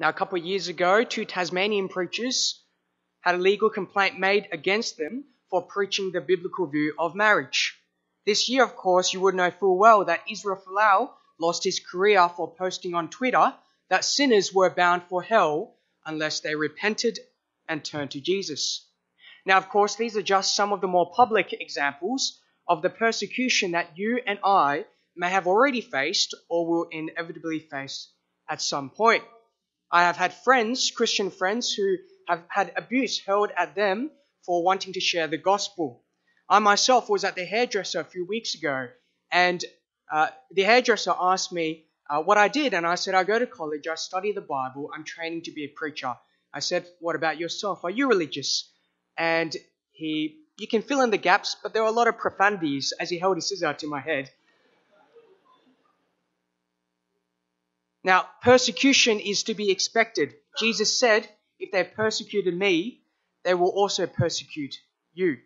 Now, a couple of years ago, two Tasmanian preachers had a legal complaint made against them for preaching the biblical view of marriage. This year, of course, you would know full well that Israel Folau lost his career for posting on Twitter that sinners were bound for hell unless they repented and turned to Jesus. Now, of course, these are just some of the more public examples of the persecution that you and I may have already faced or will inevitably face at some point. I have had friends, Christian friends, who have had abuse hurled at them for wanting to share the gospel. I myself was at the hairdresser a few weeks ago, and uh, the hairdresser asked me uh, what I did, and I said, I go to college, I study the Bible, I'm training to be a preacher. I said, What about yourself? Are you religious? And he, you can fill in the gaps, but there were a lot of profanities as he held his scissor to my head. Now, persecution is to be expected. Jesus said, If they persecuted me, they will also persecute you.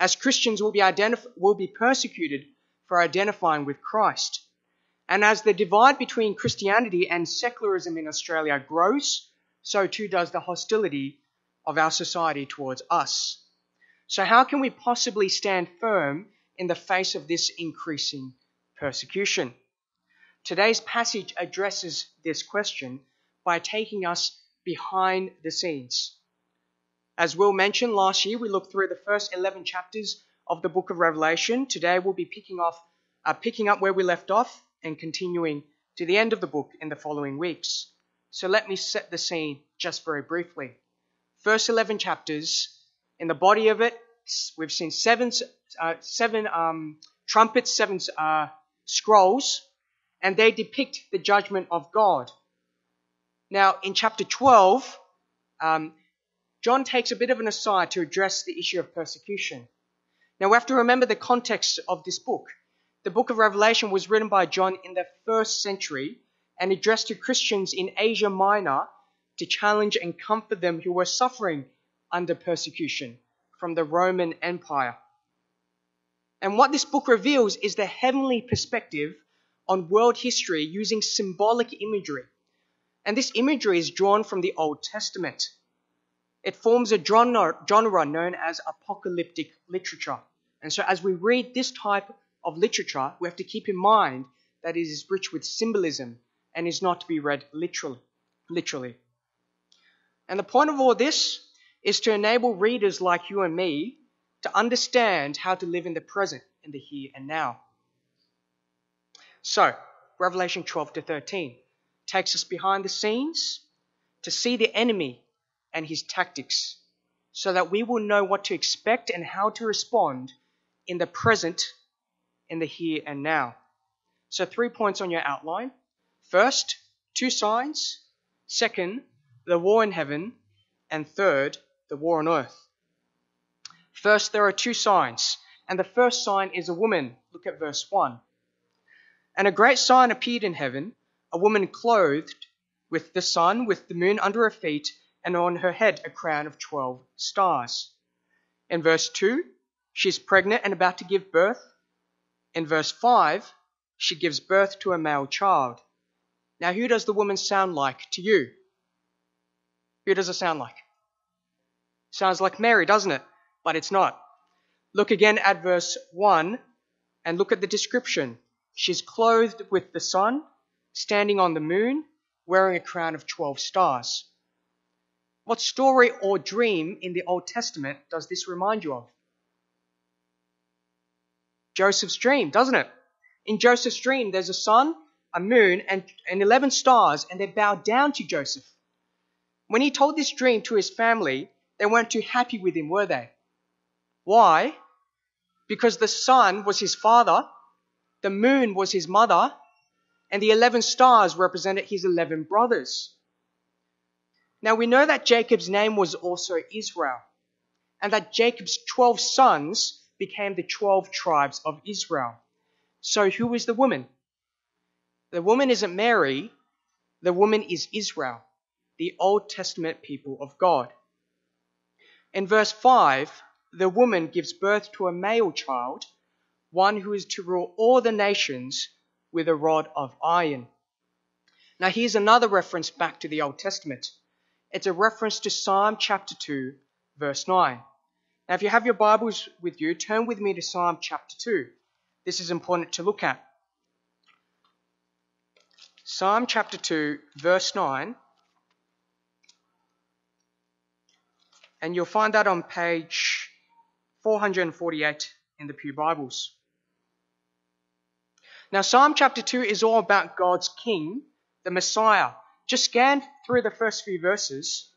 As Christians, will be, identif- will be persecuted for identifying with Christ. And as the divide between Christianity and secularism in Australia grows, so too does the hostility of our society towards us. So, how can we possibly stand firm in the face of this increasing persecution? Today's passage addresses this question by taking us behind the scenes. As Will mentioned last year, we looked through the first 11 chapters of the book of Revelation. Today we'll be picking off, uh, picking up where we left off and continuing to the end of the book in the following weeks. So let me set the scene just very briefly. First 11 chapters, in the body of it, we've seen seven, uh, seven um, trumpets, seven uh, scrolls, and they depict the judgment of God. Now, in chapter 12, um, John takes a bit of an aside to address the issue of persecution. Now, we have to remember the context of this book. The book of Revelation was written by John in the first century and addressed to Christians in Asia Minor to challenge and comfort them who were suffering under persecution from the Roman Empire. And what this book reveals is the heavenly perspective on world history using symbolic imagery. And this imagery is drawn from the Old Testament. It forms a genre, known as apocalyptic literature. And so, as we read this type of literature, we have to keep in mind that it is rich with symbolism and is not to be read literally. literally. And the point of all this is to enable readers like you and me to understand how to live in the present, in the here and now. So, Revelation 12 to 13 takes us behind the scenes to see the enemy and his tactics so that we will know what to expect and how to respond in the present, in the here and now. So, three points on your outline. First, two signs. Second, the war in heaven. And third, the war on earth. First, there are two signs. And the first sign is a woman. Look at verse 1. And a great sign appeared in heaven a woman clothed with the sun, with the moon under her feet, and on her head a crown of 12 stars. In verse 2, she's pregnant and about to give birth. In verse 5, she gives birth to a male child. Now, who does the woman sound like to you? Who does it sound like? Sounds like Mary, doesn't it? But it's not. Look again at verse 1 and look at the description. She's clothed with the sun, standing on the moon, wearing a crown of 12 stars. What story or dream in the Old Testament does this remind you of? Joseph's dream, doesn't it? In Joseph's dream, there's a sun, a moon, and, and 11 stars, and they bow down to Joseph. When he told this dream to his family, they weren't too happy with him, were they? Why? Because the sun was his father, the moon was his mother, and the 11 stars represented his 11 brothers. Now we know that Jacob's name was also Israel, and that Jacob's 12 sons became the 12 tribes of Israel. So who is the woman? The woman isn't Mary, the woman is Israel, the Old Testament people of God. In verse 5, the woman gives birth to a male child, one who is to rule all the nations with a rod of iron. Now, here's another reference back to the Old Testament. It's a reference to Psalm chapter 2, verse 9. Now, if you have your Bibles with you, turn with me to Psalm chapter 2. This is important to look at. Psalm chapter 2, verse 9. And you'll find that on page 448 in the Pew Bibles. Now, Psalm chapter 2 is all about God's King, the Messiah. Just scan through the first few verses.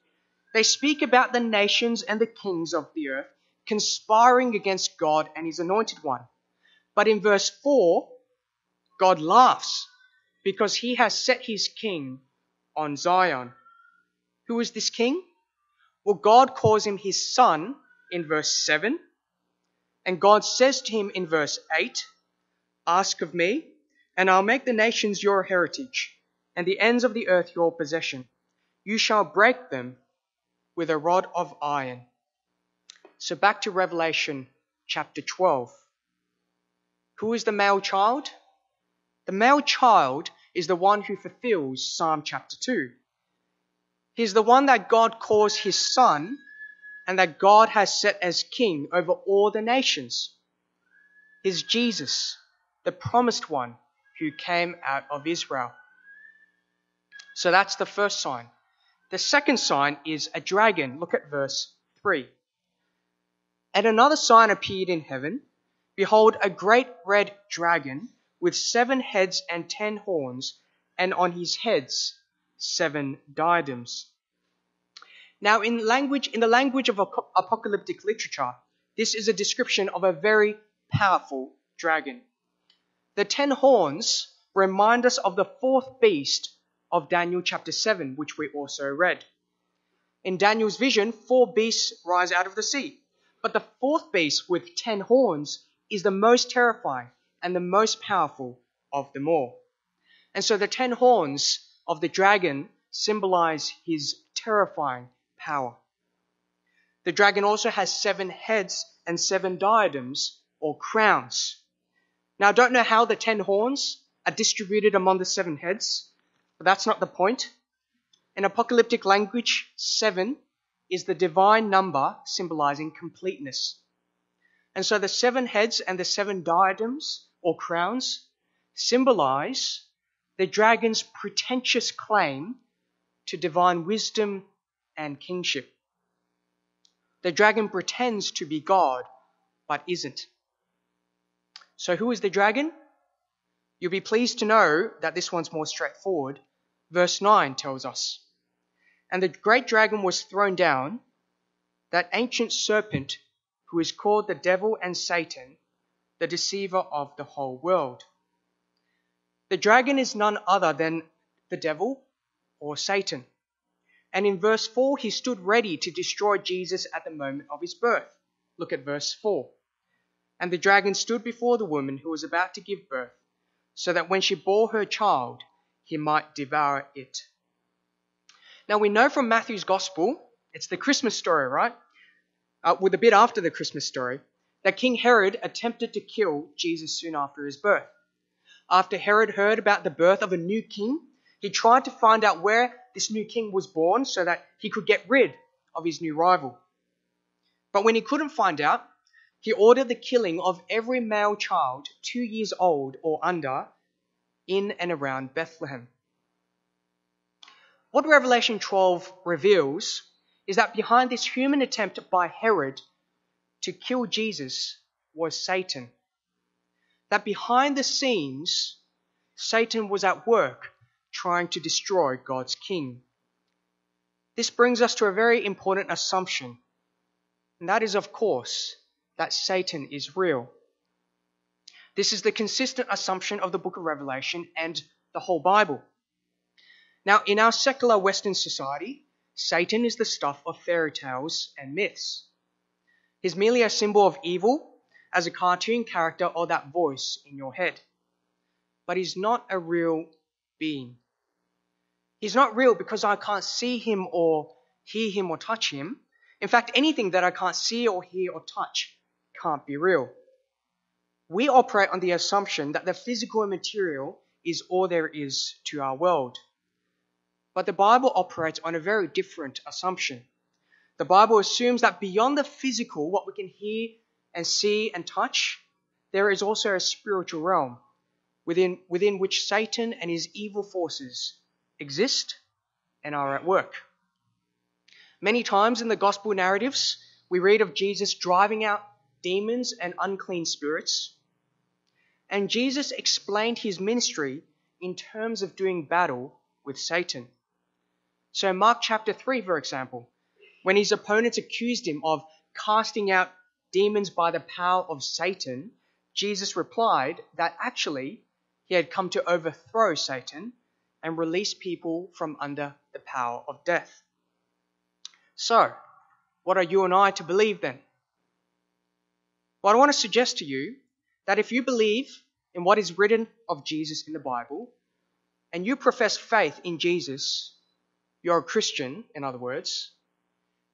They speak about the nations and the kings of the earth conspiring against God and his anointed one. But in verse 4, God laughs because he has set his king on Zion. Who is this king? Well, God calls him his son in verse 7. And God says to him in verse 8, Ask of me, and I'll make the nations your heritage, and the ends of the earth your possession. You shall break them with a rod of iron. So back to Revelation chapter 12. Who is the male child? The male child is the one who fulfills Psalm chapter 2. He's the one that God calls his son and that God has set as king over all the nations. He's Jesus, the promised one who came out of Israel. So that's the first sign. The second sign is a dragon. Look at verse 3. And another sign appeared in heaven. Behold, a great red dragon with seven heads and ten horns, and on his heads seven diadems. Now, in language, in the language of apocalyptic literature, this is a description of a very powerful dragon. The ten horns remind us of the fourth beast of Daniel chapter 7, which we also read. In Daniel's vision, four beasts rise out of the sea. But the fourth beast with ten horns is the most terrifying and the most powerful of them all. And so the ten horns of the dragon symbolize his terrifying power. The dragon also has seven heads and seven diadems or crowns. Now, I don't know how the ten horns are distributed among the seven heads, but that's not the point. In apocalyptic language, seven is the divine number symbolizing completeness. And so the seven heads and the seven diadems or crowns symbolize the dragon's pretentious claim to divine wisdom and kingship. The dragon pretends to be God, but isn't. So, who is the dragon? You'll be pleased to know that this one's more straightforward. Verse 9 tells us and the great dragon was thrown down, that ancient serpent who is called the devil and Satan, the deceiver of the whole world. The dragon is none other than the devil or Satan. And in verse 4, he stood ready to destroy Jesus at the moment of his birth. Look at verse 4. And the dragon stood before the woman who was about to give birth, so that when she bore her child, he might devour it. Now we know from Matthew's gospel, it's the Christmas story, right? Uh, with a bit after the Christmas story, that King Herod attempted to kill Jesus soon after his birth. After Herod heard about the birth of a new king, he tried to find out where this new king was born so that he could get rid of his new rival. But when he couldn't find out, he ordered the killing of every male child two years old or under in and around Bethlehem. What Revelation 12 reveals is that behind this human attempt by Herod to kill Jesus was Satan. That behind the scenes, Satan was at work trying to destroy God's king. This brings us to a very important assumption, and that is, of course, that Satan is real. This is the consistent assumption of the book of Revelation and the whole Bible. Now, in our secular Western society, Satan is the stuff of fairy tales and myths. He's merely a symbol of evil as a cartoon character or that voice in your head. But he's not a real being. He's not real because I can't see him or hear him or touch him. In fact, anything that I can't see or hear or touch can't be real. We operate on the assumption that the physical and material is all there is to our world. But the Bible operates on a very different assumption. The Bible assumes that beyond the physical, what we can hear and see and touch, there is also a spiritual realm within, within which Satan and his evil forces exist and are at work. Many times in the gospel narratives, we read of Jesus driving out demons and unclean spirits. And Jesus explained his ministry in terms of doing battle with Satan. So, Mark chapter 3, for example, when his opponents accused him of casting out demons by the power of Satan, Jesus replied that actually he had come to overthrow Satan and release people from under the power of death. So, what are you and I to believe then? Well, I want to suggest to you that if you believe in what is written of Jesus in the Bible, and you profess faith in Jesus, you're a Christian, in other words,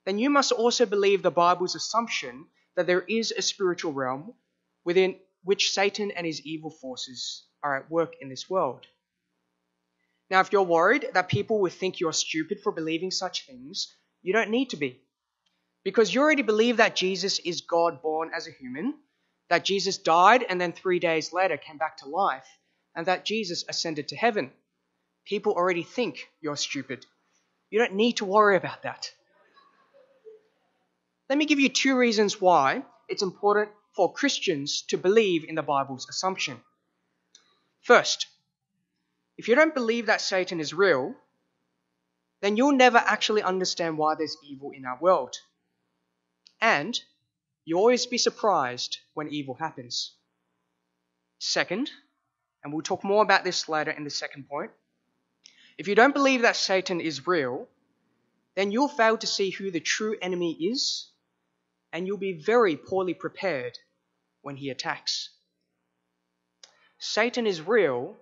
then you must also believe the Bible's assumption that there is a spiritual realm within which Satan and his evil forces are at work in this world. Now, if you're worried that people will think you're stupid for believing such things, you don't need to be. Because you already believe that Jesus is God born as a human, that Jesus died and then three days later came back to life, and that Jesus ascended to heaven. People already think you're stupid. You don't need to worry about that. Let me give you two reasons why it's important for Christians to believe in the Bible's assumption. First, if you don't believe that Satan is real, then you'll never actually understand why there's evil in our world. And you always be surprised when evil happens. Second, and we'll talk more about this later in the second point, if you don't believe that Satan is real, then you'll fail to see who the true enemy is, and you'll be very poorly prepared when he attacks. Satan is real,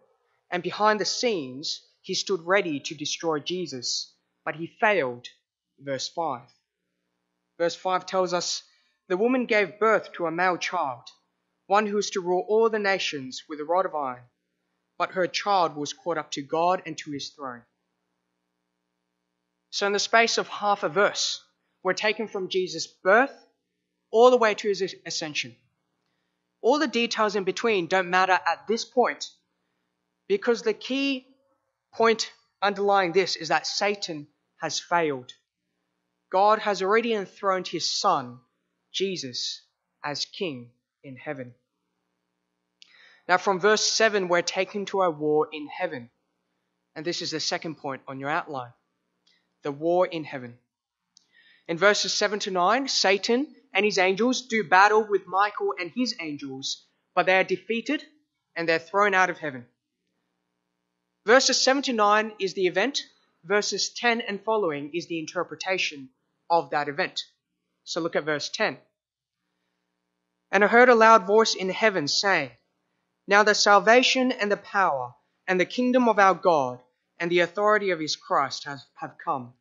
and behind the scenes, he stood ready to destroy Jesus, but he failed. Verse 5. Verse 5 tells us the woman gave birth to a male child, one who is to rule all the nations with a rod of iron, but her child was caught up to God and to his throne. So, in the space of half a verse, we're taken from Jesus' birth all the way to his ascension. All the details in between don't matter at this point because the key point underlying this is that Satan has failed. God has already enthroned his Son, Jesus, as King in heaven. Now, from verse 7, we're taken to a war in heaven. And this is the second point on your outline the war in heaven. In verses 7 to 9, Satan and his angels do battle with Michael and his angels, but they are defeated and they're thrown out of heaven. Verses 7 to 9 is the event, verses 10 and following is the interpretation of that event. So look at verse 10. And I heard a loud voice in heaven saying, Now the salvation and the power and the kingdom of our God and the authority of his Christ have, have come.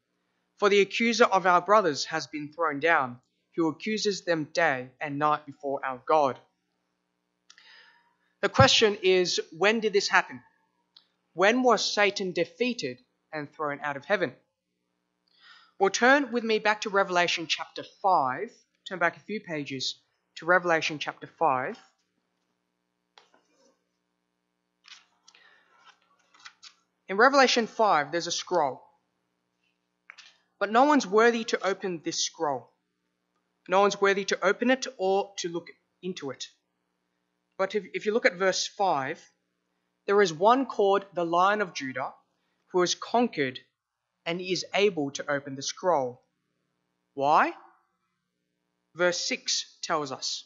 For the accuser of our brothers has been thrown down, who accuses them day and night before our God. The question is, when did this happen? When was Satan defeated and thrown out of heaven? Well, turn with me back to Revelation chapter 5. Turn back a few pages to Revelation chapter 5. In Revelation 5, there's a scroll. But no one's worthy to open this scroll. No one's worthy to open it or to look into it. But if, if you look at verse 5, there is one called the Lion of Judah who has conquered and he is able to open the scroll. Why? Verse 6 tells us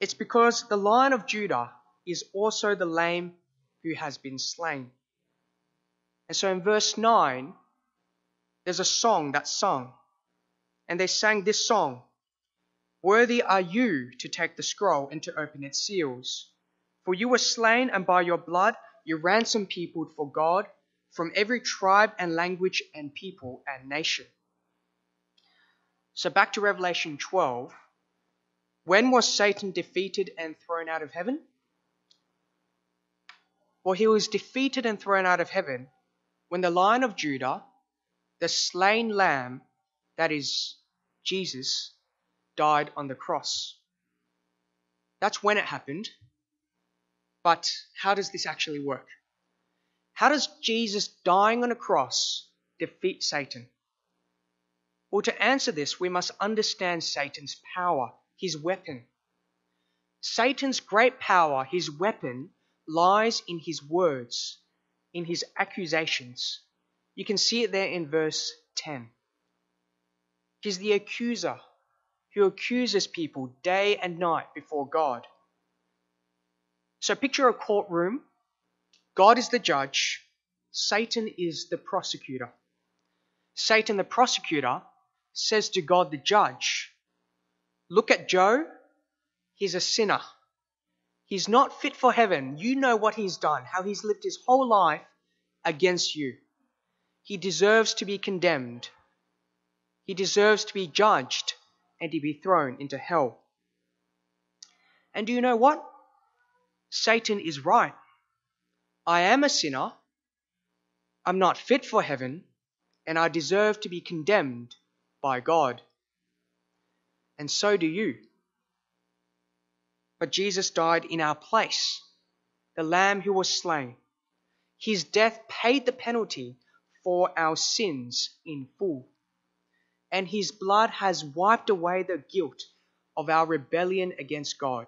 it's because the Lion of Judah is also the Lamb who has been slain. And so in verse 9, there's a song that's sung. And they sang this song Worthy are you to take the scroll and to open its seals. For you were slain, and by your blood you ransomed people for God from every tribe and language and people and nation. So back to Revelation 12. When was Satan defeated and thrown out of heaven? Well, he was defeated and thrown out of heaven when the Lion of Judah, the slain lamb, that is Jesus, died on the cross. That's when it happened. But how does this actually work? How does Jesus dying on a cross defeat Satan? Well, to answer this, we must understand Satan's power, his weapon. Satan's great power, his weapon, lies in his words, in his accusations. You can see it there in verse 10. He's the accuser who accuses people day and night before God. So picture a courtroom. God is the judge, Satan is the prosecutor. Satan, the prosecutor, says to God, the judge, Look at Joe, he's a sinner. He's not fit for heaven. You know what he's done, how he's lived his whole life against you. He deserves to be condemned. He deserves to be judged and to be thrown into hell. And do you know what? Satan is right. I am a sinner. I'm not fit for heaven, and I deserve to be condemned by God. And so do you. But Jesus died in our place, the Lamb who was slain. His death paid the penalty for our sins in full. And his blood has wiped away the guilt of our rebellion against God.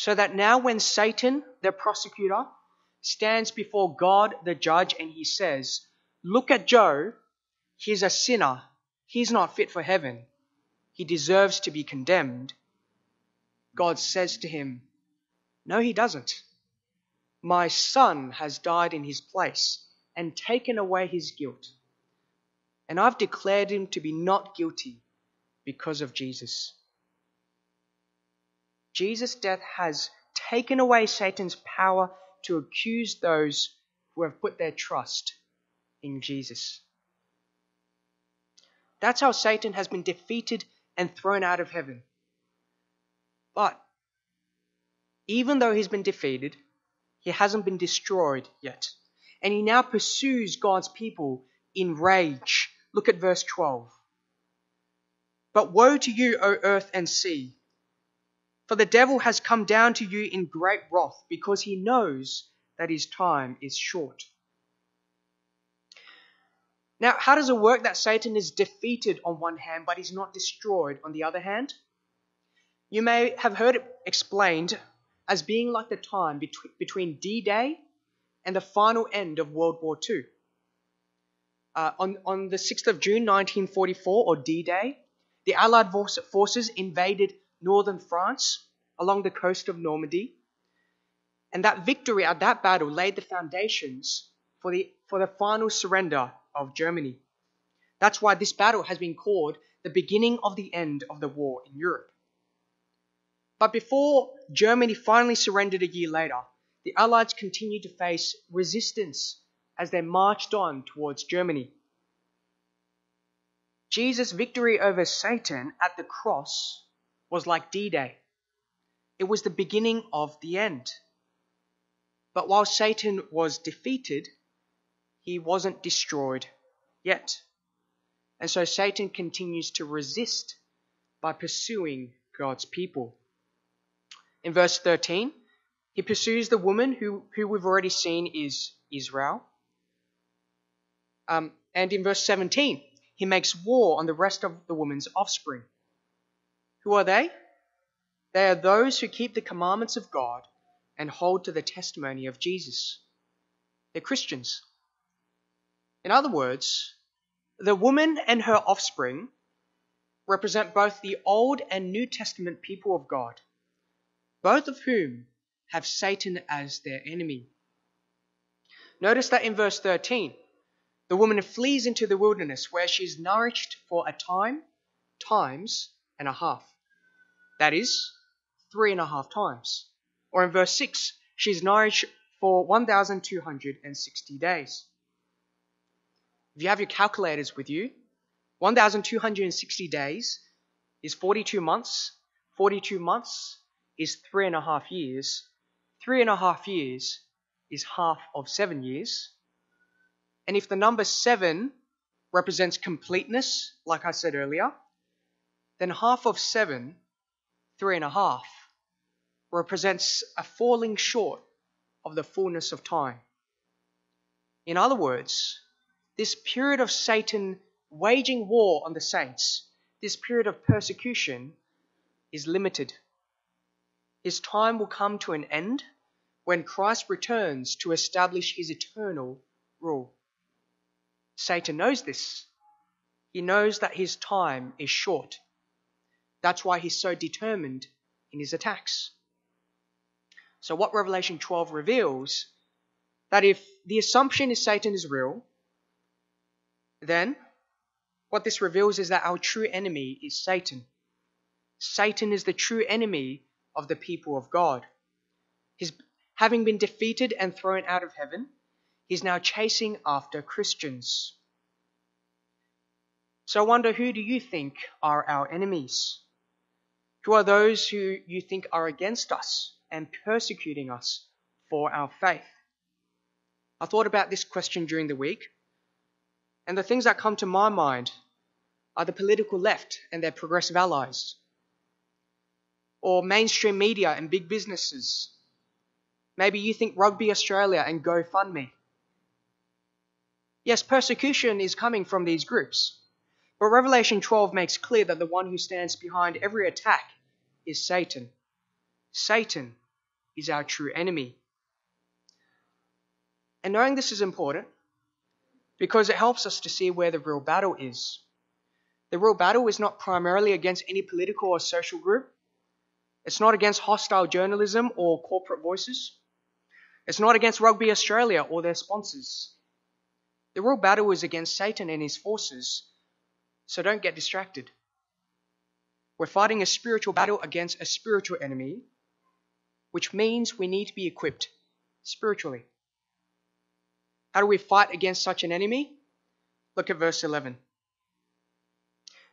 So that now, when Satan, the prosecutor, stands before God, the judge, and he says, Look at Joe, he's a sinner, he's not fit for heaven, he deserves to be condemned. God says to him, No, he doesn't. My son has died in his place and taken away his guilt. And I've declared him to be not guilty because of Jesus. Jesus' death has taken away Satan's power to accuse those who have put their trust in Jesus. That's how Satan has been defeated and thrown out of heaven. But even though he's been defeated, he hasn't been destroyed yet. And he now pursues God's people in rage. Look at verse 12. But woe to you, O earth and sea! For the devil has come down to you in great wrath, because he knows that his time is short. Now, how does it work that Satan is defeated on one hand, but he's not destroyed on the other hand? You may have heard it explained as being like the time between D Day and the final end of World War II. Uh, on, on the 6th of June 1944, or D Day, the Allied forces invaded northern France along the coast of Normandy. And that victory at that battle laid the foundations for the, for the final surrender of Germany. That's why this battle has been called the beginning of the end of the war in Europe. But before Germany finally surrendered a year later, the Allies continued to face resistance as they marched on towards Germany. Jesus' victory over Satan at the cross was like D Day. It was the beginning of the end. But while Satan was defeated, he wasn't destroyed yet. And so Satan continues to resist by pursuing God's people. In verse 13, he pursues the woman who, who we've already seen is Israel. Um, and in verse 17, he makes war on the rest of the woman's offspring. Who are they? They are those who keep the commandments of God and hold to the testimony of Jesus. They're Christians. In other words, the woman and her offspring represent both the Old and New Testament people of God, both of whom have Satan as their enemy. Notice that in verse 13, the woman flees into the wilderness where she is nourished for a time, times, and a half. That is, three and a half times. Or in verse 6, she's nourished for 1,260 days. If you have your calculators with you, 1,260 days is 42 months. 42 months is three and a half years. Three and a half years is half of seven years. And if the number seven represents completeness, like I said earlier, then half of seven, three and a half, represents a falling short of the fullness of time. In other words, this period of Satan waging war on the saints, this period of persecution, is limited. His time will come to an end when Christ returns to establish his eternal rule. Satan knows this. He knows that his time is short. That's why he's so determined in his attacks. So, what Revelation 12 reveals that if the assumption is Satan is real, then what this reveals is that our true enemy is Satan. Satan is the true enemy of the people of God. His, having been defeated and thrown out of heaven, He's now chasing after Christians. So I wonder who do you think are our enemies? Who are those who you think are against us and persecuting us for our faith? I thought about this question during the week, and the things that come to my mind are the political left and their progressive allies, or mainstream media and big businesses. Maybe you think Rugby Australia and GoFundMe. Yes, persecution is coming from these groups. But Revelation 12 makes clear that the one who stands behind every attack is Satan. Satan is our true enemy. And knowing this is important because it helps us to see where the real battle is. The real battle is not primarily against any political or social group. It's not against hostile journalism or corporate voices. It's not against Rugby Australia or their sponsors. The real battle is against Satan and his forces, so don't get distracted. We're fighting a spiritual battle against a spiritual enemy, which means we need to be equipped spiritually. How do we fight against such an enemy? Look at verse 11.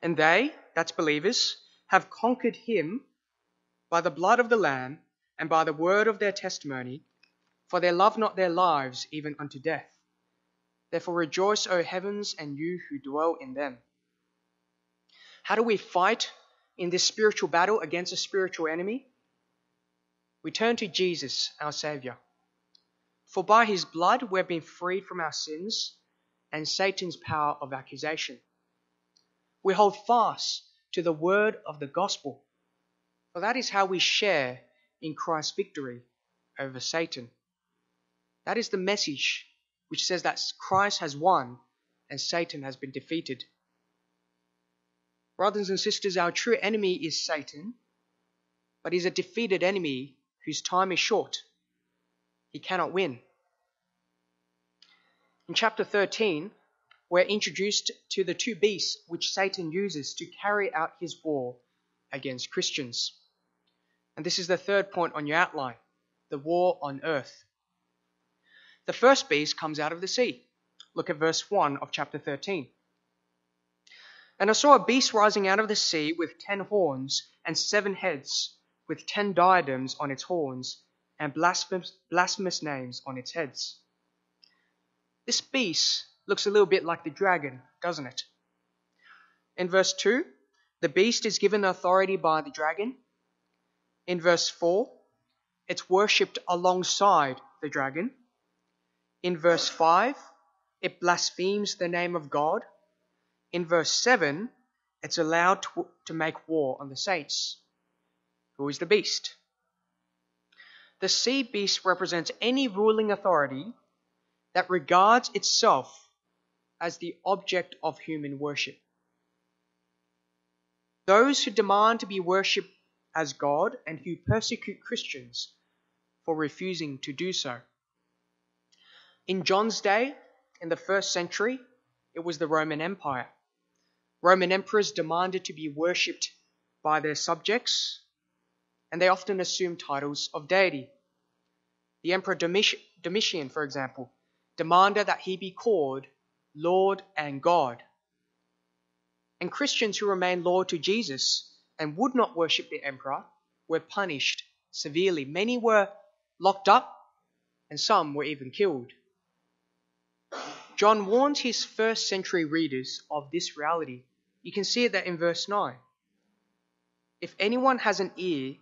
And they, that's believers, have conquered him by the blood of the Lamb and by the word of their testimony, for they love not their lives even unto death. Therefore rejoice, O heavens, and you who dwell in them. How do we fight in this spiritual battle against a spiritual enemy? We turn to Jesus, our Saviour. For by his blood we've been freed from our sins and Satan's power of accusation. We hold fast to the word of the gospel, for that is how we share in Christ's victory over Satan. That is the message which says that Christ has won and Satan has been defeated. Brothers and sisters, our true enemy is Satan, but he's a defeated enemy whose time is short. He cannot win. In chapter 13, we're introduced to the two beasts which Satan uses to carry out his war against Christians. And this is the third point on your outline the war on earth. The first beast comes out of the sea. Look at verse 1 of chapter 13. And I saw a beast rising out of the sea with ten horns and seven heads, with ten diadems on its horns and blasphemous, blasphemous names on its heads. This beast looks a little bit like the dragon, doesn't it? In verse 2, the beast is given authority by the dragon. In verse 4, it's worshipped alongside the dragon. In verse 5, it blasphemes the name of God. In verse 7, it's allowed to, to make war on the saints. Who is the beast? The sea beast represents any ruling authority that regards itself as the object of human worship. Those who demand to be worshipped as God and who persecute Christians for refusing to do so. In John's day, in the first century, it was the Roman Empire. Roman emperors demanded to be worshipped by their subjects, and they often assumed titles of deity. The Emperor Domitian, for example, demanded that he be called Lord and God. And Christians who remained loyal to Jesus and would not worship the emperor were punished severely. Many were locked up, and some were even killed. John warns his first century readers of this reality. You can see that in verse 9. If anyone has an ear,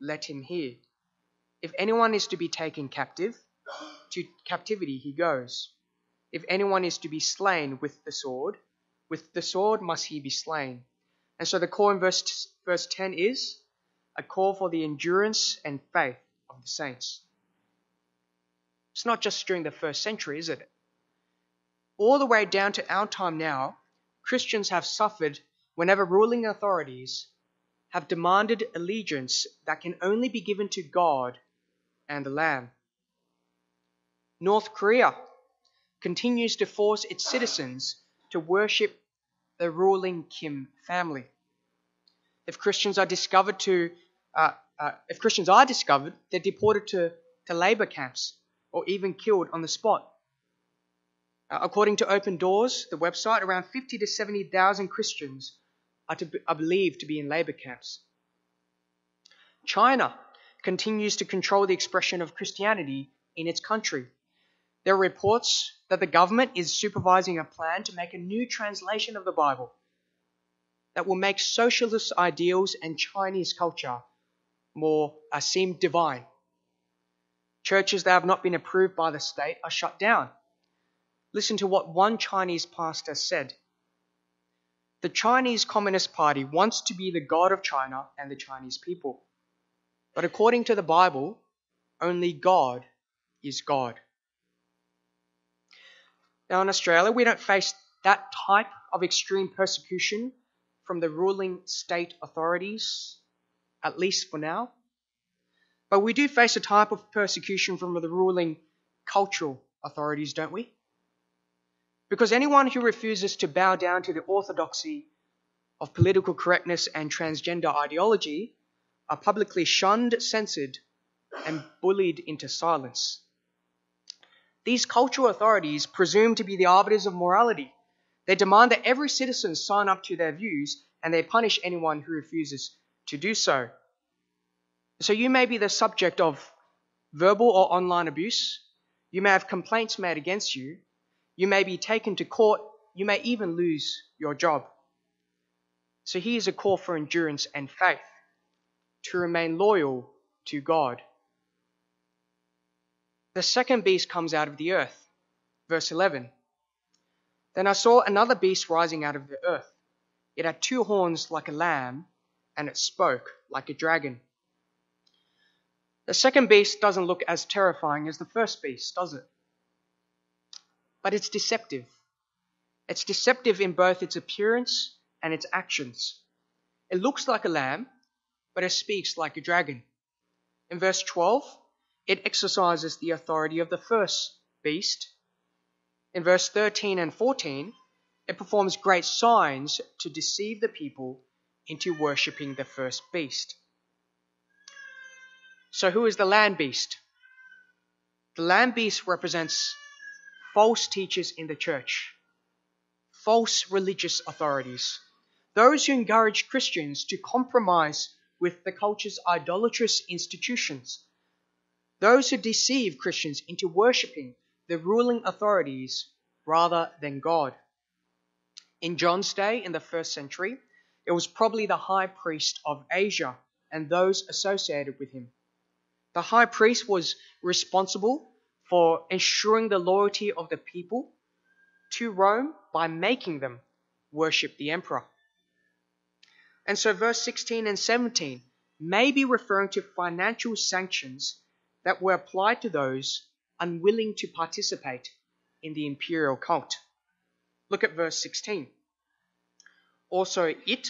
let him hear. If anyone is to be taken captive, to captivity he goes. If anyone is to be slain with the sword, with the sword must he be slain. And so the call in verse, verse 10 is a call for the endurance and faith of the saints. It's not just during the first century, is it? All the way down to our time now, Christians have suffered whenever ruling authorities have demanded allegiance that can only be given to God and the Lamb. North Korea continues to force its citizens to worship the ruling Kim family. If Christians are discovered to, uh, uh, if Christians are discovered, they're deported to, to labor camps or even killed on the spot. Uh, according to Open Doors, the website, around 50 to 70,000 Christians are, to, are believed to be in labor camps. China continues to control the expression of Christianity in its country. There are reports that the government is supervising a plan to make a new translation of the Bible that will make socialist ideals and Chinese culture more uh, seem divine. Churches that have not been approved by the state are shut down. Listen to what one Chinese pastor said. The Chinese Communist Party wants to be the God of China and the Chinese people. But according to the Bible, only God is God. Now, in Australia, we don't face that type of extreme persecution from the ruling state authorities, at least for now. But we do face a type of persecution from the ruling cultural authorities, don't we? Because anyone who refuses to bow down to the orthodoxy of political correctness and transgender ideology are publicly shunned, censored, and bullied into silence. These cultural authorities presume to be the arbiters of morality. They demand that every citizen sign up to their views, and they punish anyone who refuses to do so. So you may be the subject of verbal or online abuse. You may have complaints made against you. You may be taken to court. You may even lose your job. So here's a call for endurance and faith to remain loyal to God. The second beast comes out of the earth. Verse 11. Then I saw another beast rising out of the earth. It had two horns like a lamb, and it spoke like a dragon. The second beast doesn't look as terrifying as the first beast, does it? But it's deceptive. It's deceptive in both its appearance and its actions. It looks like a lamb, but it speaks like a dragon. In verse 12, it exercises the authority of the first beast. In verse 13 and 14, it performs great signs to deceive the people into worshipping the first beast. So, who is the land beast? The land beast represents false teachers in the church, false religious authorities, those who encourage Christians to compromise with the culture's idolatrous institutions those who deceive Christians into worshipping the ruling authorities rather than God. In John's day, in the first century, it was probably the high priest of Asia and those associated with him. The high priest was responsible for ensuring the loyalty of the people to Rome by making them worship the emperor. And so, verse 16 and 17 may be referring to financial sanctions that were applied to those unwilling to participate in the imperial cult. Look at verse 16. Also, it,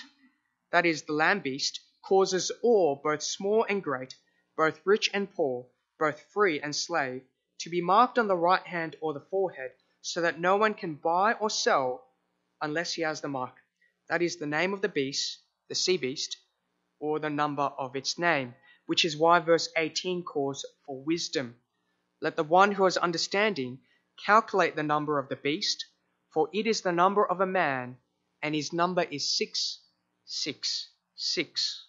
that is the land beast, causes all, both small and great, both rich and poor, both free and slave, to be marked on the right hand or the forehead, so that no one can buy or sell unless he has the mark. That is the name of the beast, the sea beast, or the number of its name which is why verse 18 calls for wisdom. Let the one who has understanding calculate the number of the beast, for it is the number of a man, and his number is 666.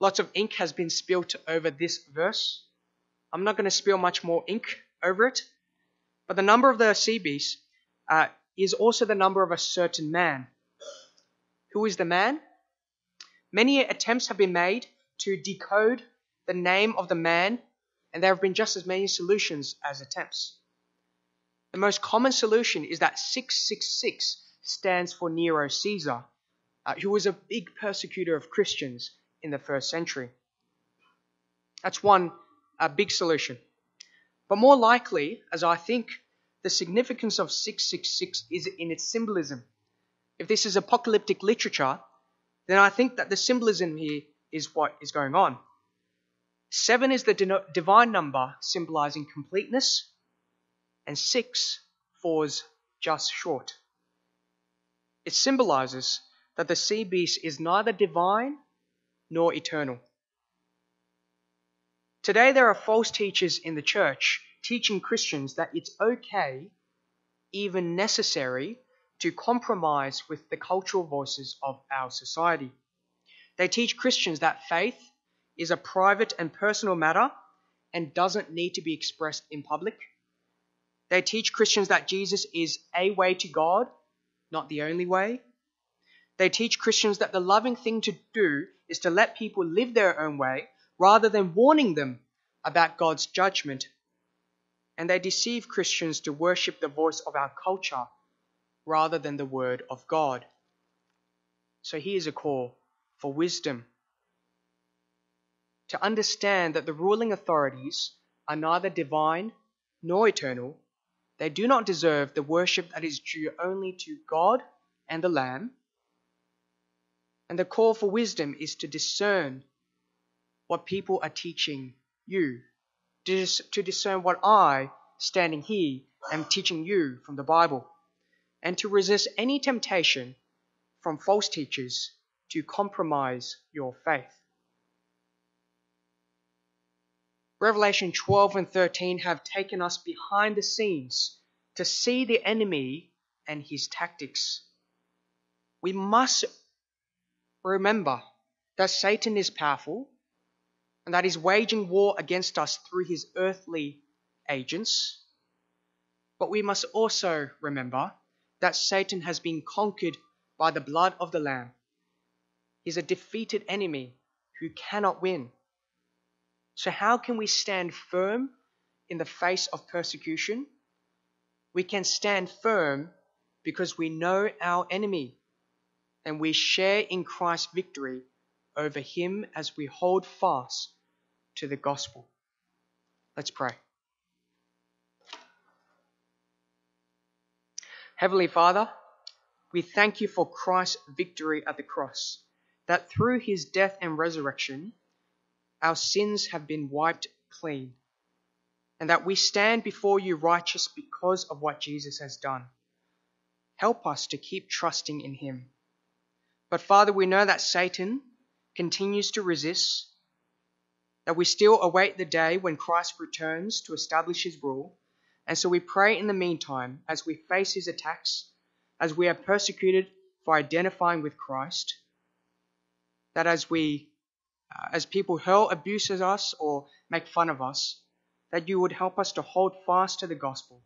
Lots of ink has been spilt over this verse. I'm not going to spill much more ink over it. But the number of the sea uh, is also the number of a certain man. Who is the man? Many attempts have been made to decode the name of the man, and there have been just as many solutions as attempts. The most common solution is that 666 stands for Nero Caesar, uh, who was a big persecutor of Christians in the first century. That's one uh, big solution. But more likely, as I think, the significance of 666 is in its symbolism. If this is apocalyptic literature, then I think that the symbolism here is what is going on. Seven is the divine number symbolizing completeness, and six falls just short. It symbolizes that the sea beast is neither divine nor eternal. Today, there are false teachers in the church teaching Christians that it's okay, even necessary, to compromise with the cultural voices of our society. They teach Christians that faith is a private and personal matter and doesn't need to be expressed in public. They teach Christians that Jesus is a way to God, not the only way. They teach Christians that the loving thing to do is to let people live their own way rather than warning them about God's judgment. And they deceive Christians to worship the voice of our culture rather than the word of God. So here's a call for wisdom to understand that the ruling authorities are neither divine nor eternal. They do not deserve the worship that is due only to God and the Lamb. And the call for wisdom is to discern what people are teaching you, to discern what I, standing here, am teaching you from the Bible and to resist any temptation from false teachers to compromise your faith. Revelation 12 and 13 have taken us behind the scenes to see the enemy and his tactics. We must remember that Satan is powerful and waging war against us through his earthly agents. But we must also remember that Satan has been conquered by the blood of the Lamb. He's a defeated enemy who cannot win. So, how can we stand firm in the face of persecution? We can stand firm because we know our enemy and we share in Christ's victory over him as we hold fast to the gospel. Let's pray. Heavenly Father, we thank you for Christ's victory at the cross, that through his death and resurrection, our sins have been wiped clean, and that we stand before you righteous because of what Jesus has done. Help us to keep trusting in him. But Father, we know that Satan continues to resist, that we still await the day when Christ returns to establish his rule and so we pray in the meantime, as we face his attacks, as we are persecuted for identifying with Christ, that as we, uh, as people hurl abuse at us or make fun of us, that you would help us to hold fast to the gospel,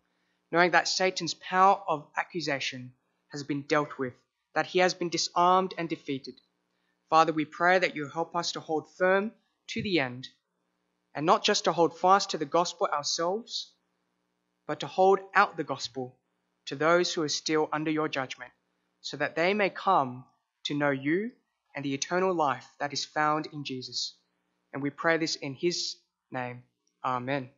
knowing that Satan's power of accusation has been dealt with, that he has been disarmed and defeated. Father, we pray that you help us to hold firm to the end, and not just to hold fast to the gospel ourselves, but to hold out the gospel to those who are still under your judgment, so that they may come to know you and the eternal life that is found in Jesus. And we pray this in his name. Amen.